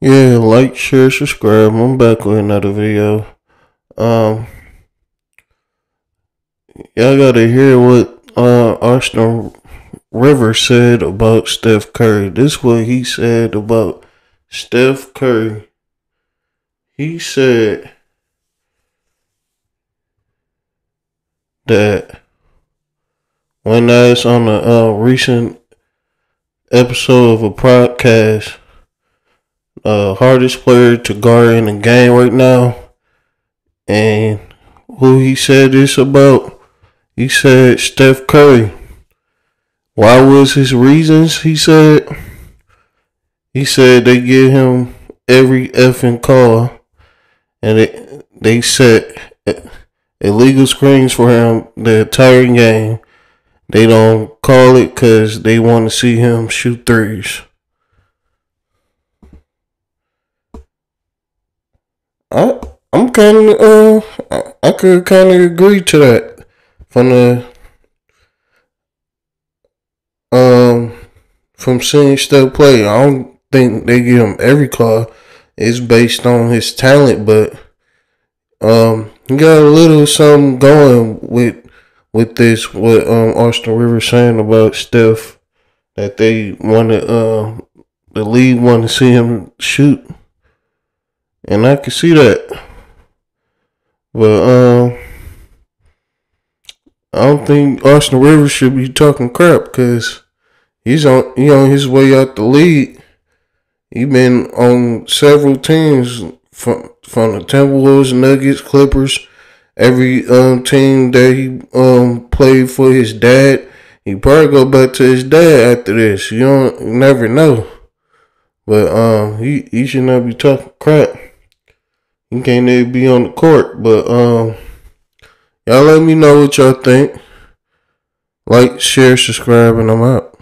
Yeah, like, share, subscribe. I'm back with another video. Um, y'all gotta hear what uh Austin Rivers said about Steph Curry. This what he said about Steph Curry. He said that when that's on a uh, recent episode of a podcast uh, hardest player to guard in the game right now. And who he said this about? He said Steph Curry. Why was his reasons? He said he said they give him every effing call, and it, they set illegal screens for him the entire game. They don't call it because they want to see him shoot threes. I I'm kind of uh I, could kind of agree to that from the um from seeing Steph play. I don't think they give him every call. It's based on his talent, but um he got a little something going with with this what um Austin Rivers saying about Steph that they want to uh the league want to see him shoot. And I can see that. But um I don't think Austin Rivers should be talking crap because he's on he on his way out the league. He been on several teams from from the Timberwolves, Nuggets, Clippers, every um team that he um played for his dad. He probably go back to his dad after this. You don't you never know. But um he, he should not be talking crap. He can't even be on the court. But um, y'all let me know what y'all think. Like, share, subscribe, and I'm out.